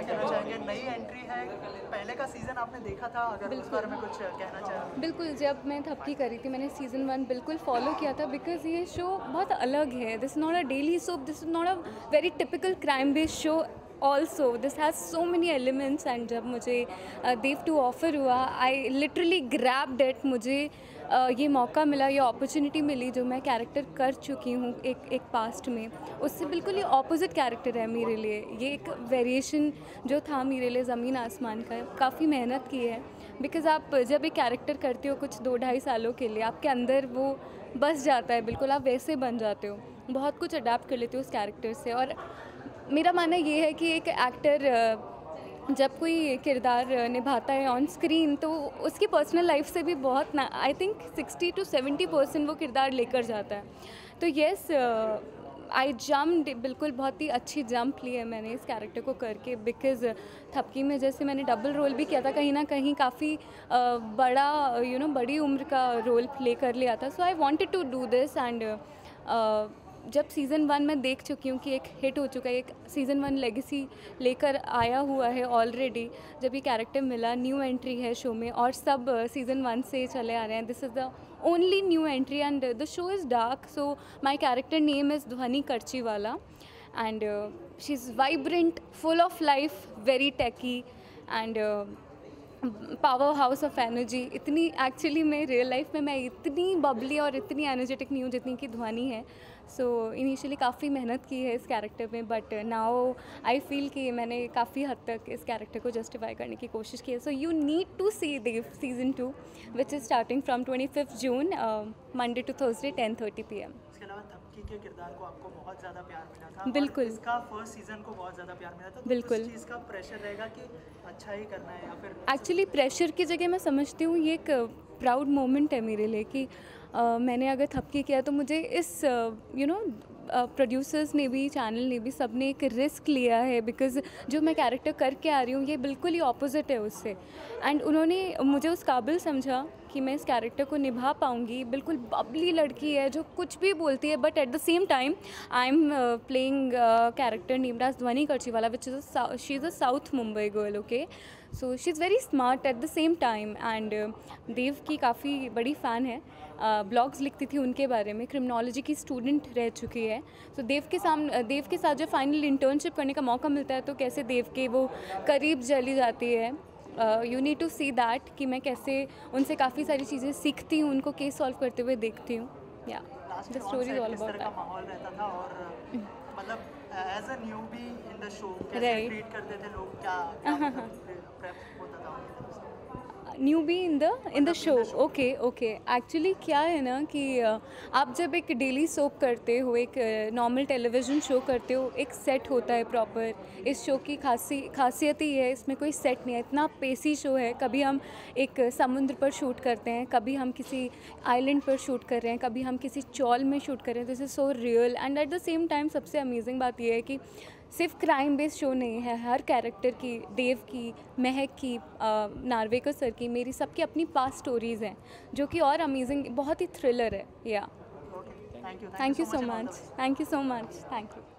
क्या कहना चाहेंगे? नई एंट्री है। पहले का सीज़न आपने देखा था अगर उस बारे में कुछ कहना चाहेंगे बिल्कुल जब मैं थपकी करी थी मैंने सीज़न वन बिल्कुल फॉलो किया था बिकॉज़ ये शो बहुत अलग है। This not a daily soap this is not a very typical crime based show also this has so many elements and जब मुझे देव टू ऑफ़र हुआ आई लिटरली ग्रैप डेट मुझे ये मौका मिला, ये अपॉर्चुनिटी मिली जो मैं कैरेक्टर कर चुकी हूँ एक एक पास्ट में। उससे बिल्कुल ये ऑपोजिट कैरेक्टर है मेरे लिए। ये एक वेरिएशन जो था मेरे लिए ज़मीन आसमान का, काफ़ी मेहनत की है। बिकॉज़ आप जब एक कैरेक्टर करते हो कुछ दो ढाई सालों के लिए, आपके अंदर वो बस जाता है, बिल्कुल आप वैसे बन जाते हो। बहुत कुछ अडाप्ट कर लेते हो उस कैरेक्टर से और मेरा मानना ये है कि एक एक्टर जब कोई किरदार निभाता है ऑन स्क्रीन तो उसकी पर्सनल लाइफ से भी बहुत ना I think sixty to seventy percent वो किरदार लेकर जाता है। तो येस आई जम्प बिल्कुल बहुत ही अच्छी जंप ली है मैंने इस कैरेक्टर को करके बिकॉज़ थपकी में जैसे मैंने डबल रोल भी किया था कहीं ना कहीं काफ़ी बड़ा यू you नो know, बड़ी उम्र का रोल प्ले कर लिया था। So I wanted to do this and जब सीज़न वन में देख चुकी हूँ कि एक हिट हो चुका है, एक सीज़न वन लेगेसी लेकर आया हुआ है ऑलरेडी जब ये कैरेक्टर मिला न्यू एंट्री है शो में और सब सीज़न वन से चले आ रहे हैं। This is the only new entry and the show is dark so my character name is Dhwani Karchiwala and she is vibrant full of life very tacky and power house of energy. इतनी actually मैं real life में मैं इतनी बबली और इतनी energetic नहीं हूँ जितनी की ध्वनि है। सो so, इनिशियली काफ़ी मेहनत की है इस कैरेक्टर में बट नाउ आई फील कि मैंने काफ़ी हद तक इस कैरेक्टर को जस्टिफाई करने की कोशिश की है। So you need to see Dev season two which is starting from twenty fifth June Monday to Thursday ten thirty P M के किरदार को आपको बहुत ज़्यादा प्यार मिला था बिल्कुल। इसका फ़र्स्ट सीज़न को बहुत ज़्यादा प्यार मिला था तो बिल्कुल। तो इसका प्रेशर रहेगा कि अच्छा ही करना है या फिर एक्चुअली प्रेशर की जगह मैं समझती हूँ ये एक प्राउड मोमेंट है मेरे लिए कि आ, मैंने अगर थपकी किया तो मुझे इस यू नो प्रोड्यूसर्स ने भी चैनल ने भी सबने एक रिस्क लिया है बिकॉज़ जो मैं कैरेक्टर करके आ रही हूँ ये बिल्कुल ही ऑपोजिट है उससे। एंड उन्होंने मुझे उस काबिल समझा कि मैं इस कैरेक्टर को निभा पाऊँगी। बिल्कुल बबली लड़की है जो कुछ भी बोलती है but at the same time I am playing character नीमराज Dhwani वाला which is she is a south Mumbai girl okay so she is very smart at the same time and Dev की काफ़ी बड़ी फ़ैन है। ब्लॉग्स uh, लिखती थी उनके बारे में। क्रिमिनोलॉजी की स्टूडेंट रह चुकी है। सो so, देव के सामने देव के साथ जब फाइनल इंटर्नशिप करने का मौका मिलता है तो कैसे देव के वो करीब जली जाती है? You need to see that कि मैं कैसे उनसे काफ़ी सारी चीज़ें सीखती हूँ उनको केस सॉल्व करते हुए देखती हूँ। या the story is all about और मतलब as a newbie in the show कैसे ट्रीट करते थे लोग? क्या होता था newbie in the in the show okay okay actually क्या है ना कि आप जब एक डेली सोप करते हो एक नॉर्मल टेलीविज़न शो करते हो एक सेट होता है प्रॉपर इस शो की खासी खासियत ही है इसमें कोई सेट नहीं है. इतना पेसी शो है. कभी हम एक समुद्र पर शूट करते हैं कभी हम किसी आइलैंड पर शूट कर रहे हैं कभी हम किसी चौल में शूट कर रहे हैं. This is so real and at the same time सबसे अमेजिंग बात यह है कि सिर्फ़ क्राइम बेस्ड शो नहीं है हर कैरेक्टर की देव की महक की नार्वेकर सर की मेरी सबकी अपनी पास स्टोरीज़ हैं जो कि और अमेजिंग बहुत ही थ्रिलर है या thank you so much thank you so much thank you